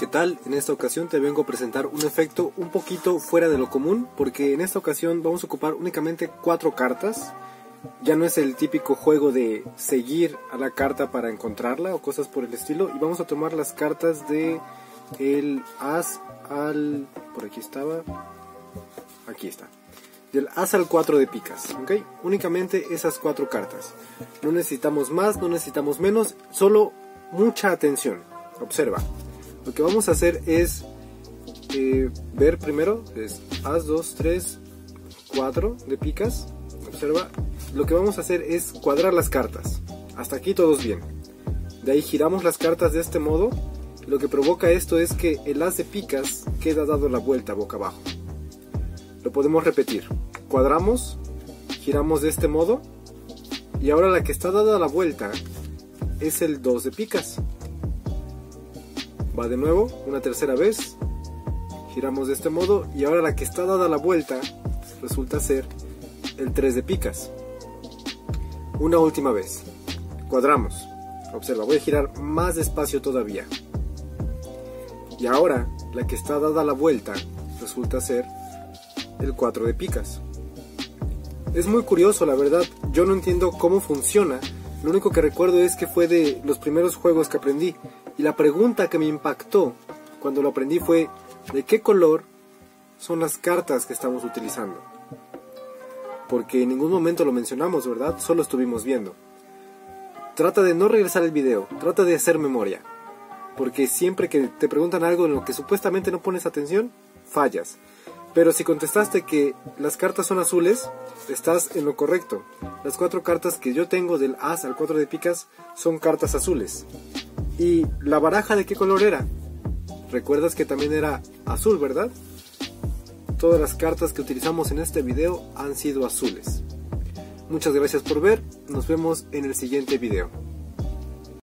¿Qué tal? En esta ocasión te vengo a presentar un efecto un poquito fuera de lo común porque en esta ocasión vamos a ocupar únicamente cuatro cartas. Ya no es el típico juego de seguir a la carta para encontrarla o cosas por el estilo y vamos a tomar las cartas de el as al... por aquí estaba... aquí está. Del as al 4 de picas, ¿ok? Únicamente esas cuatro cartas. No necesitamos más, no necesitamos menos, solo mucha atención. Observa. Lo que vamos a hacer es eh, ver primero, es As, 2, 3, 4 de picas. Observa. Lo que vamos a hacer es cuadrar las cartas. Hasta aquí todos bien. De ahí giramos las cartas de este modo. Lo que provoca esto es que el as de picas queda dado la vuelta boca abajo. Lo podemos repetir. Cuadramos, giramos de este modo. Y ahora la que está dada la vuelta es el 2 de picas. Va de nuevo, una tercera vez. Giramos de este modo y ahora la que está dada la vuelta resulta ser el 3 de picas. Una última vez. Cuadramos. Observa, voy a girar más despacio todavía. Y ahora la que está dada la vuelta resulta ser el 4 de picas. Es muy curioso, la verdad. Yo no entiendo cómo funciona. Lo único que recuerdo es que fue de los primeros juegos que aprendí. Y la pregunta que me impactó cuando lo aprendí fue, ¿de qué color son las cartas que estamos utilizando? Porque en ningún momento lo mencionamos, ¿verdad? Solo estuvimos viendo. Trata de no regresar el video, trata de hacer memoria. Porque siempre que te preguntan algo en lo que supuestamente no pones atención, fallas. Pero si contestaste que las cartas son azules, estás en lo correcto. Las cuatro cartas que yo tengo del as al 4 de picas son cartas azules. ¿Y la baraja de qué color era? Recuerdas que también era azul, ¿verdad? Todas las cartas que utilizamos en este video han sido azules. Muchas gracias por ver, nos vemos en el siguiente video.